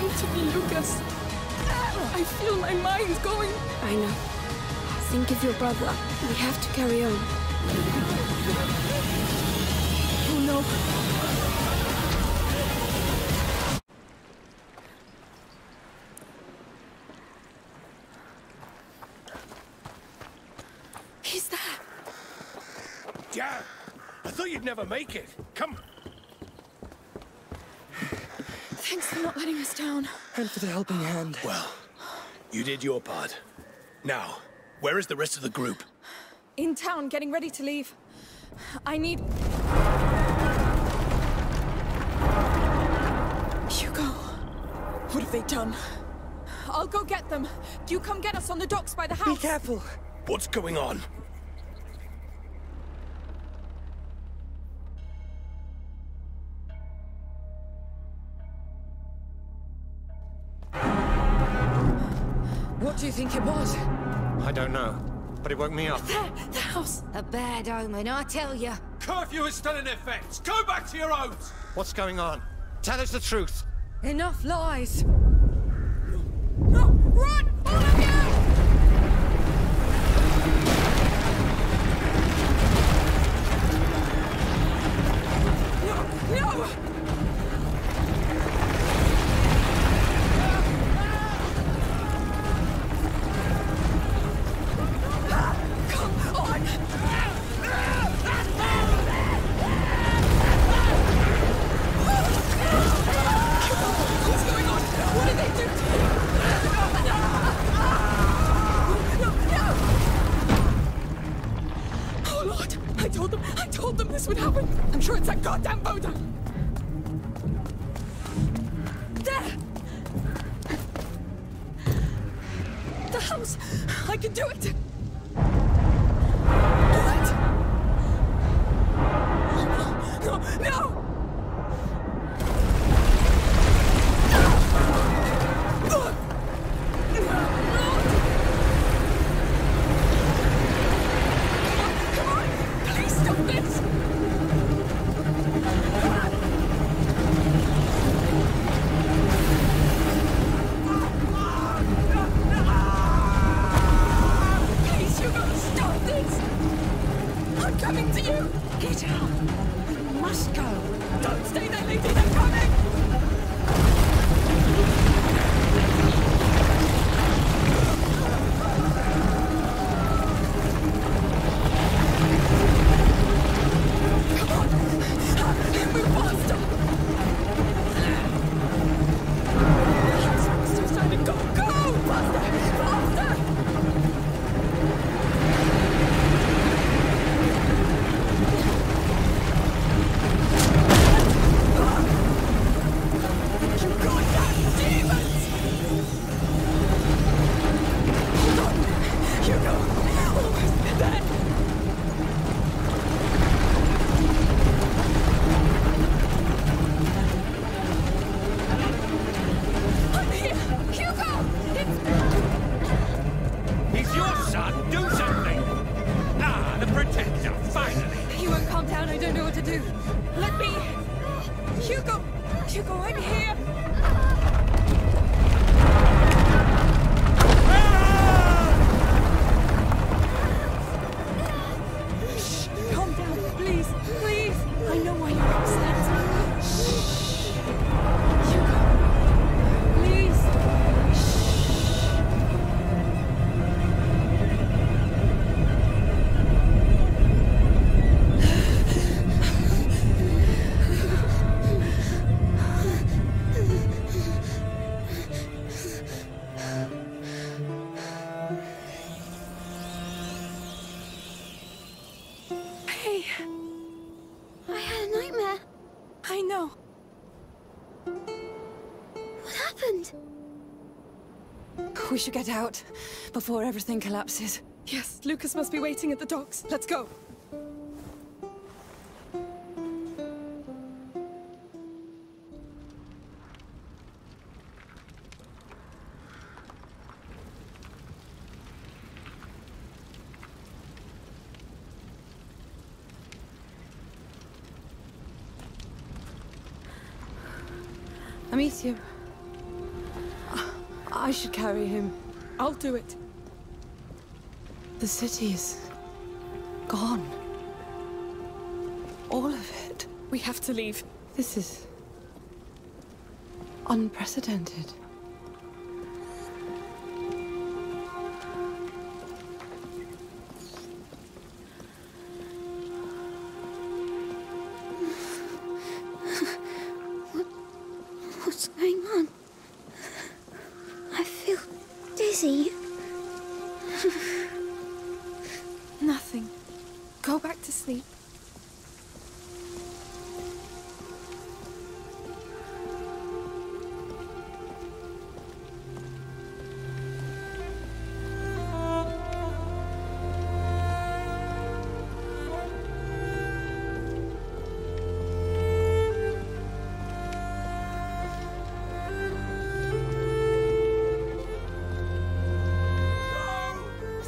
Come to me, Lucas. I feel my mind going. I know. Think of your brother. We have to carry on. Oh no. He's there. Dad, I thought you'd never make it. Come. Thanks for not letting us down. And for the helping hand. Well, you did your part. Now, where is the rest of the group? In town, getting ready to leave. I need. Hugo. What have they done? I'll go get them. Do you come get us on the docks by the house. Be careful. What's going on? You think it was? I don't know, but it woke me up. There, the house. A bad omen, I tell you. Curfew is still in effect. Go back to your homes. What's going on? Tell us the truth. Enough lies. No, run! All of you! No, no! Should get out before everything collapses. Yes, Lucas must be waiting at the docks. Let's go. Do it. The city is gone. All of it. We have to leave. This is unprecedented.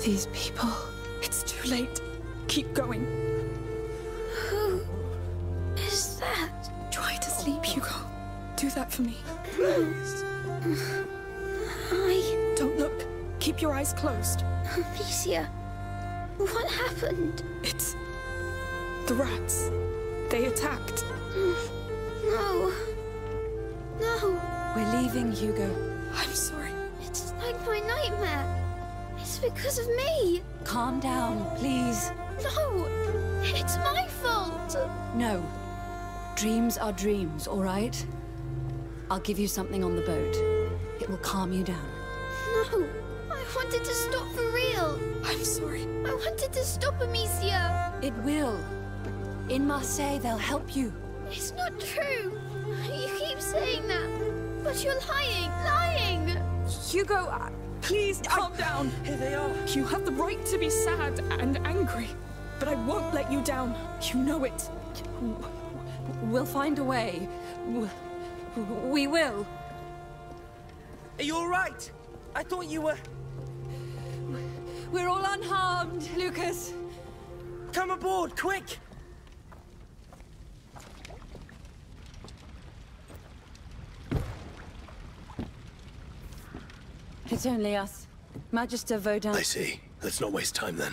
These people. It's too late. Keep going. Who is that? Try to sleep, Hugo. Do that for me. Please. I. Don't look. Keep your eyes closed. Amicia. What happened? It's. the rats. They attacked. No. No. We're leaving, Hugo. I'm sorry. It's like my nightmare. Because of me. Calm down, please. No. It's my fault. No. Dreams are dreams, all right? I'll give you something on the boat. It will calm you down. No. I wanted to stop for real. I'm sorry. I wanted to stop Amicia. It will. In Marseille, they'll help you. It's not true. You keep saying that. But you're lying. Lying. Hugo, uh, please calm down. Here they are. You have the right to be sad and angry, but I won't let you down. You know it. We'll find a way. We will. Are you all right? I thought you were... We're all unharmed, Lucas. Come aboard, quick! It's only us. Magister Vaudin. I see. Let's not waste time then.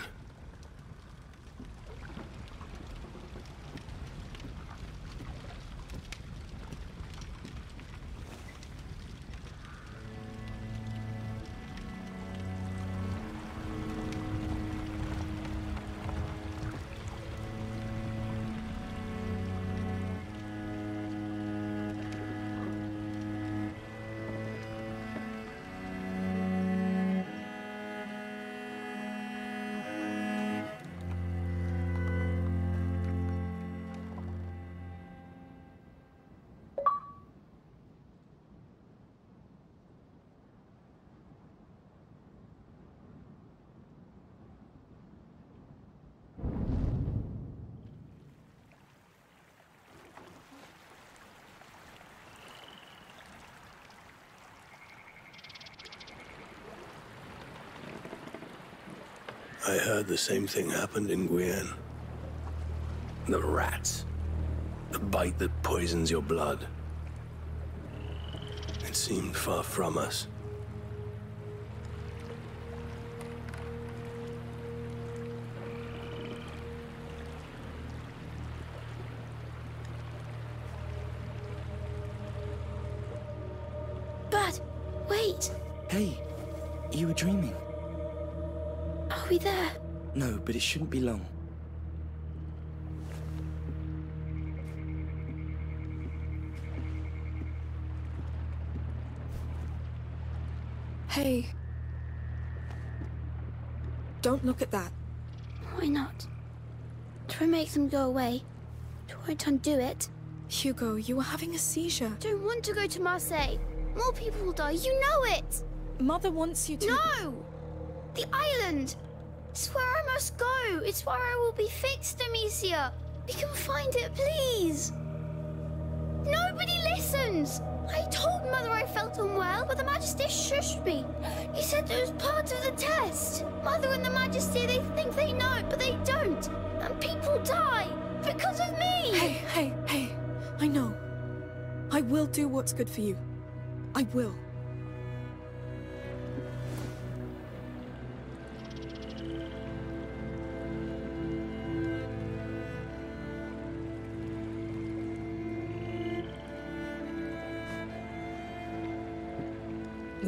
I heard the same thing happened in Guyenne. The rats. The bite that poisons your blood. It seemed far from us. No, but it shouldn't be long. Hey. Don't look at that. Why not? Try make them go away. Try to undo it. Hugo, you were having a seizure. Don't want to go to Marseille. More people will die. You know it. Mother wants you to. No! The island! It's where I must go. It's where I will be fixed, Amicia. We can find it, please. Nobody listens. I told Mother I felt unwell, but the Magister shushed me. He said it was part of the test. Mother and the Magister, they think they know, but they don't. And people die because of me. Hey, hey, hey. I know. I will do what's good for you. I will.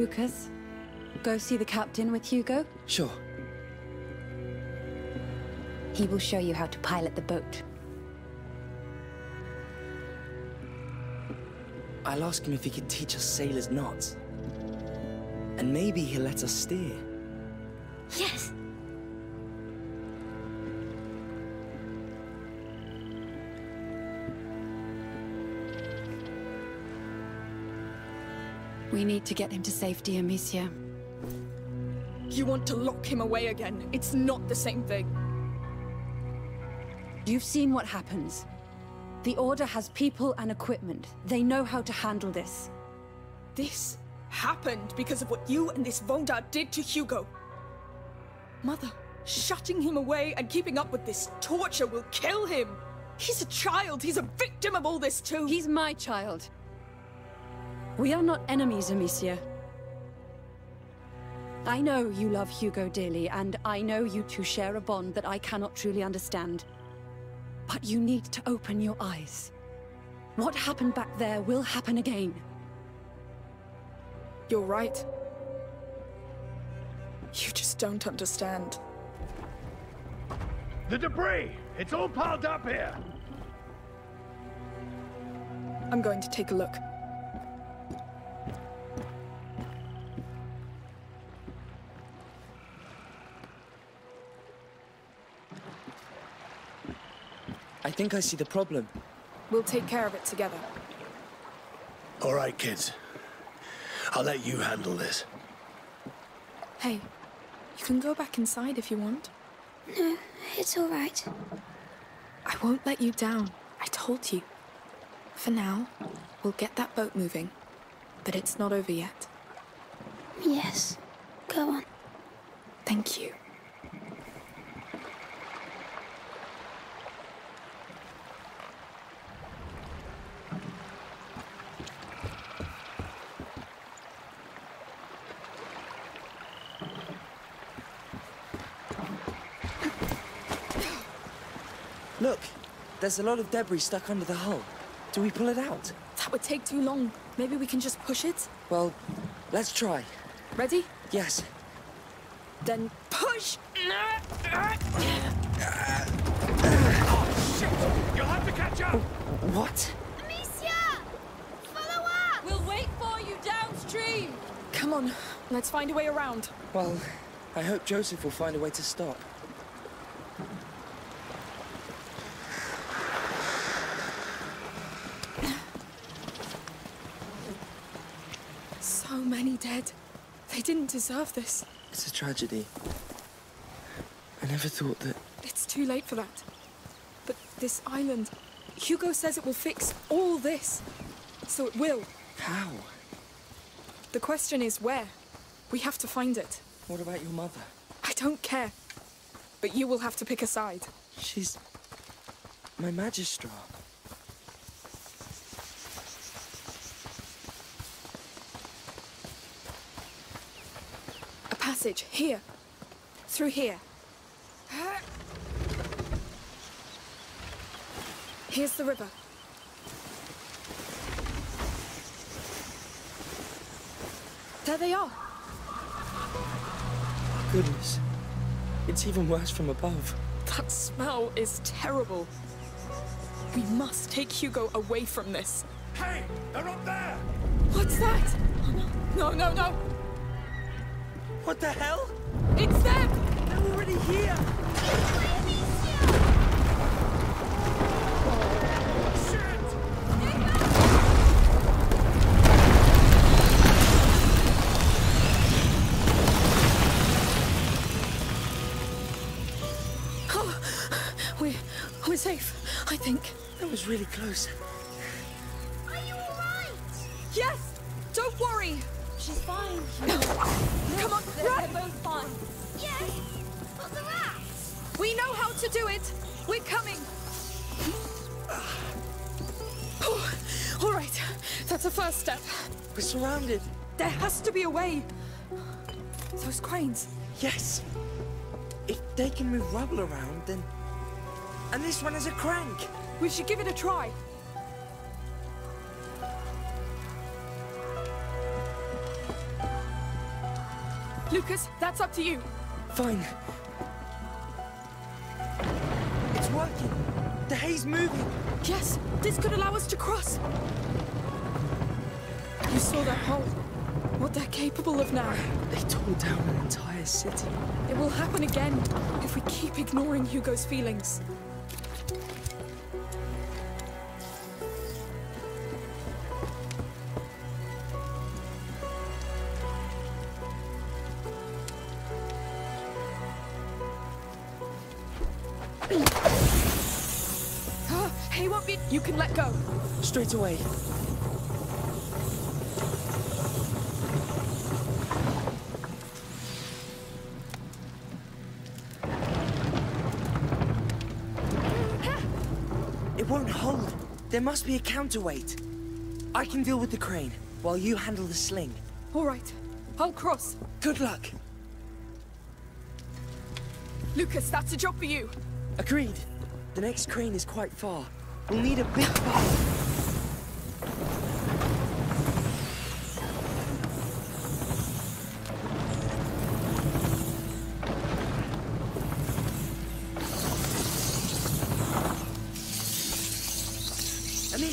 Lucas, go see the captain with Hugo? Sure. He will show you how to pilot the boat. I'll ask him if he can teach us sailors knots. And maybe he'll let us steer. Yes. We need to get him to safety, Amicia. You want to lock him away again. It's not the same thing. You've seen what happens. The Order has people and equipment. They know how to handle this. This happened because of what you and this Vaudin did to Hugo. Mother, shutting him away and keeping up with this torture will kill him. He's a child. He's a victim of all this too. He's my child. We are not enemies, Amicia. I know you love Hugo dearly, and I know you two share a bond that I cannot truly understand. But you need to open your eyes. What happened back there will happen again. You're right. You just don't understand. The debris! It's all piled up here! I'm going to take a look. Think I see the problem. We'll take care of it together. All right, kids. I'll let you handle this. Hey, you can go back inside if you want. No, it's all right. I won't let you down. I told you. For now, we'll get that boat moving. But it's not over yet. Yes. Go on. Thank you. There's a lot of debris stuck under the hull. Do we pull it out? That would take too long. Maybe we can just push it? Well, let's try. Ready? Yes. Then push! You'll have to catch up! What? Amicia! Follow up! We'll wait for you downstream! Come on, let's find a way around. Well, I hope Joseph will find a way to stop. So many dead. They didn't deserve this. It's a tragedy. I never thought that. It's too late for that. But this island, Hugo says it will fix all this. So it will. How? The question is where? We have to find it. What about your mother? I don't care. But you will have to pick a side. She's. my magistrar. Passage, here. Through here. Here's the river. There they are. Goodness. It's even worse from above. That smell is terrible. We must take Hugo away from this. Hey! They're up there! What's that? oh No, no, no! What the hell? It's them! They're already here! Oh, we're, we're safe, I think. That was really close. Are you all right? Yes! Don't worry! She's fine. Come on, They're, run! they're both fine. Yes. But the rats. We know how to do it! We're coming! Oh, all right, that's a first step. We're surrounded. There has to be a way. Those cranes. Yes. If they can move rubble around, then. And this one has a crank. We should give it a try. Lucas, that's up to you. Fine. It's working. The hay's moving. Yes, this could allow us to cross. You saw that hole. What they're capable of now. They tore down an entire city. It will happen again if we keep ignoring Hugo's feelings. Straight away. It won't hold. There must be a counterweight. I can deal with the crane, while you handle the sling. All right, I'll cross. Good luck. Lucas, that's a job for you. Agreed. The next crane is quite far. We'll need a big bar.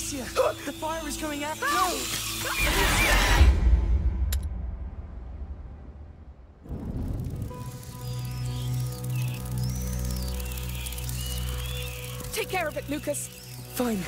The fire is going out. No! Take care of it, Lucas. Fine.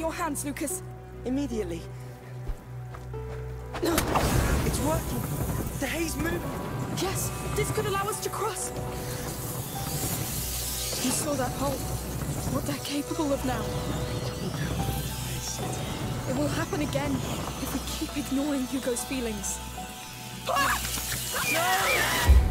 Your hands, Lucas. Immediately. No. It's working. The haze moving. Yes, this could allow us to cross. You saw that hole. What they're capable of now. It will happen again if we keep ignoring Hugo's feelings. Ah!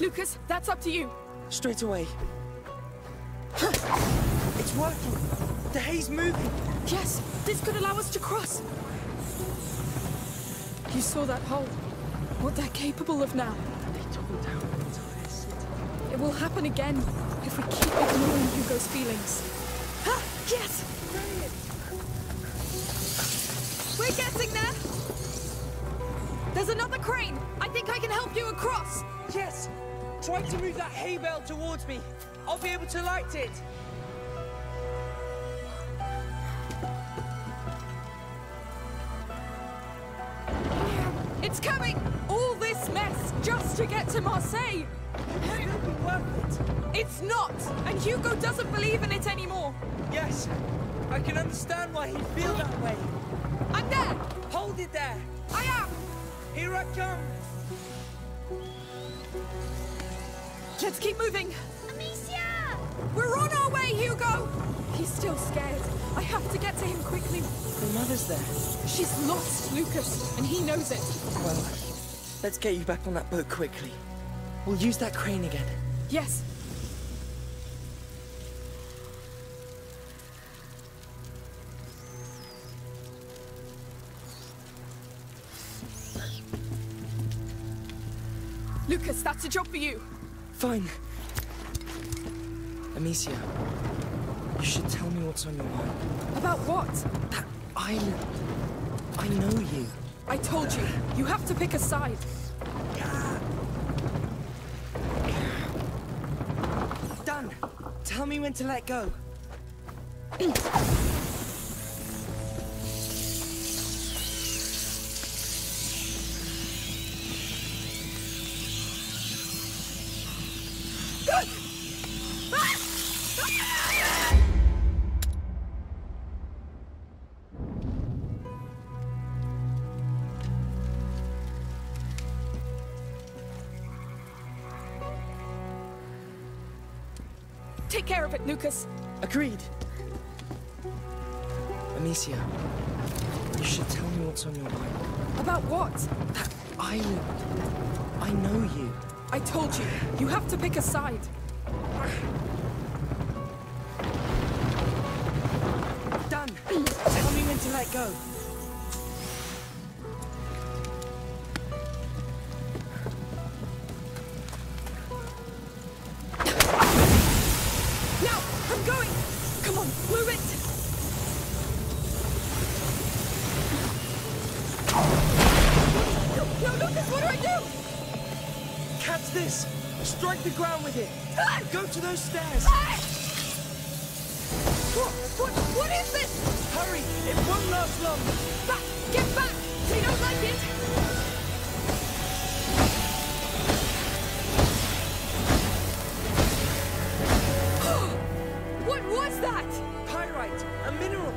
Lucas, that's up to you. Straight away. It's working. The hay's moving. Yes, this could allow us to cross. You saw that hole. What they're capable of now. They tore down the entire city. It will happen again if we keep ignoring Hugo's feelings. Ah, yes! We're getting there! Crane! I think I can help you across! Yes! Try to move that hay bale towards me. I'll be able to light it. It's coming! All this mess just to get to Marseille! It'll be worth it. It's not! And Hugo doesn't believe in it anymore! Yes. I can understand why he'd feel that way. I'm there! Hold it there. I am! Here I come. Let's keep moving! Amicia! We're on our way, Hugo! He's still scared. I have to get to him quickly. The mother's there. She's lost, Lucas, and he knows it. Well, Let's get you back on that boat quickly. We'll use that crane again. Yes. Lucas, that's a job for you. Fine. Amicia, you should tell me what's on your mind. About what? That island. I know you. I told you, you have to pick a side. Done. Tell me when to let go. Lucas. Agreed. Amicia, you should tell me what's on your mind. About what? That island. I know you. I told you, you have to pick a side. Done. tell me when to let go. Go to those stairs. What, what, what is this? Hurry. It won't last long. Back, get back! They don't like it! what was that? Pyrite. A mineral.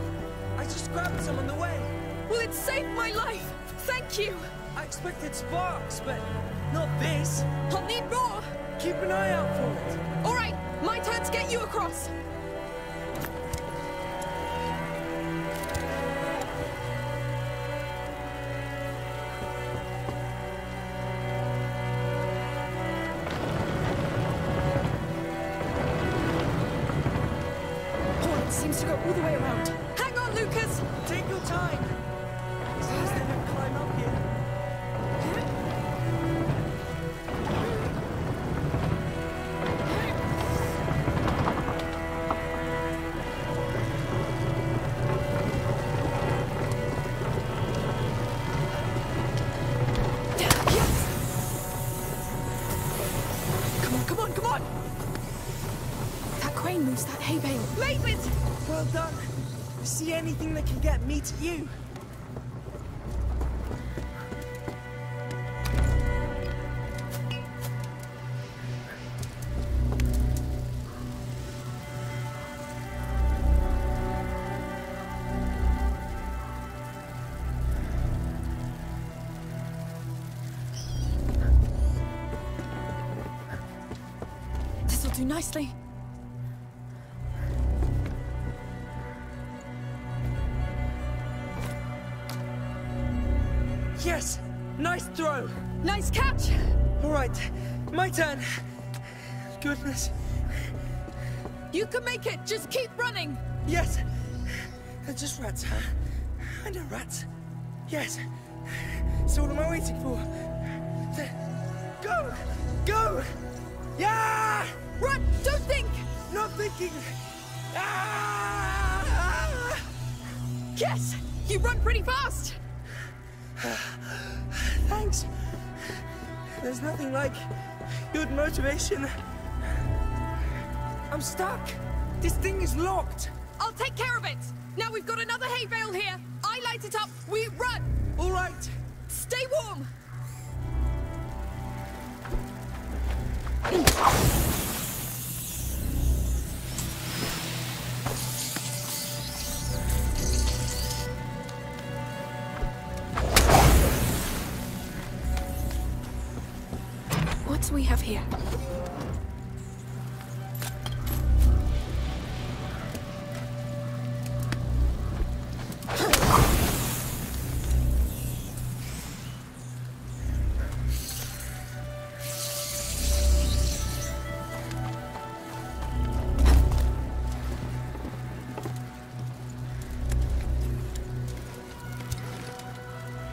I just grabbed some on the way. Well, it saved my life! Thank you! I expected sparks, but not this. I'll need more! Keep an eye out for it. All right, my turn to get you across. See anything that can get me to you? Do nicely. Goodness. You can make it! Just keep running! Yes. They're just rats, huh? I know rats. Yes. So what am I waiting for? The- Go! Go! Yeah! Run! Don't think! Not thinking. Ah! Yes! You run pretty fast! Thanks. There's nothing like good motivation. I'm stuck. This thing is locked. I'll take care of it! Now we've got another hay bale here! I light it up, we run! All right. Stay warm! objects we have here.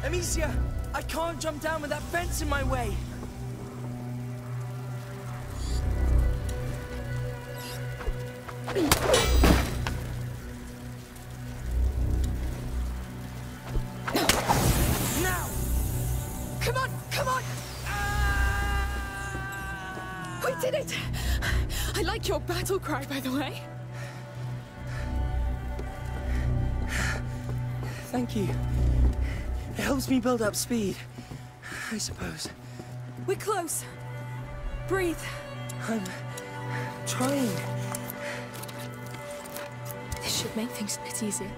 Amicia, I can't jump down with that fence in my way. Cry, by the way. Thank you. It helps me build up speed, I suppose. We're close. Breathe. I'm trying. This should make things a bit easier.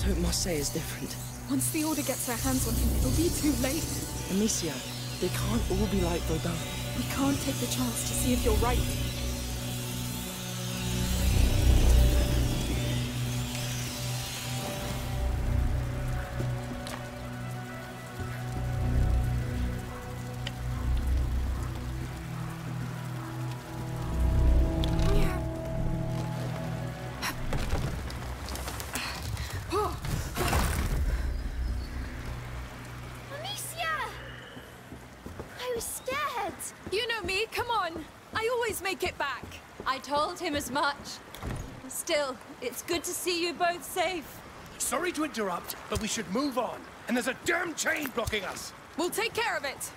Let's hope Marseille is different. Once the Order gets their hands on him, it'll be too late. Amicia, they can't all be like Vaudin. We can't take the chance to see if you're right. Good to see you both safe. Sorry to interrupt, but we should move on. And there's a damn chain blocking us. We'll take care of it.